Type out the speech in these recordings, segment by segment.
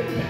Amen.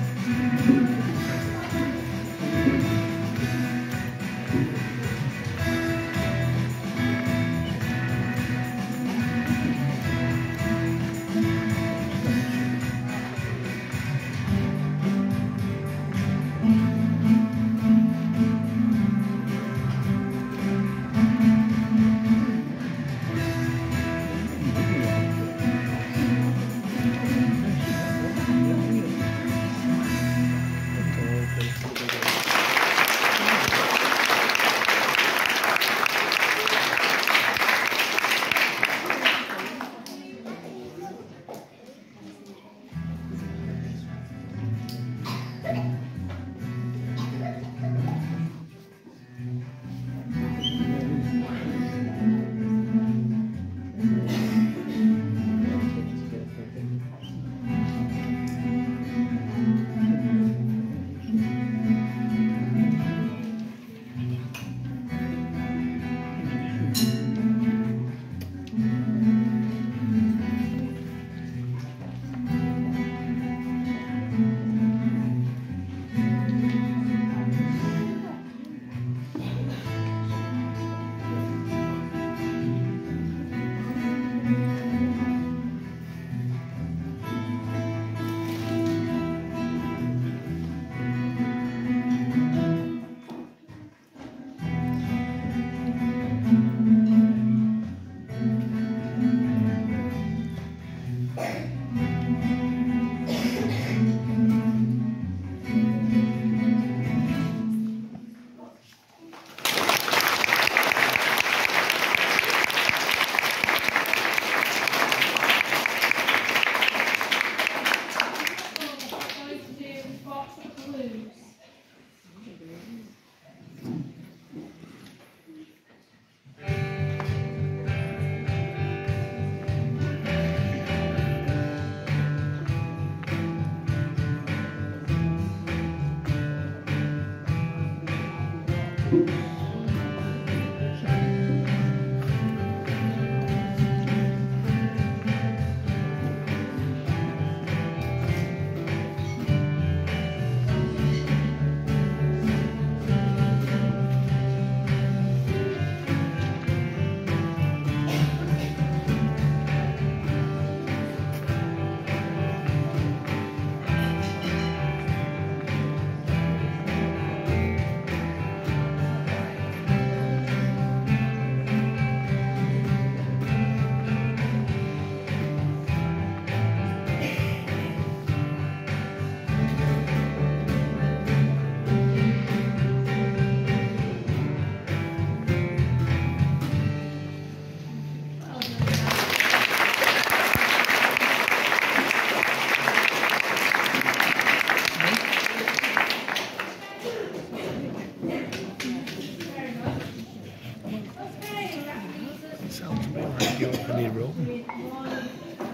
Thank you, Annie Rowe.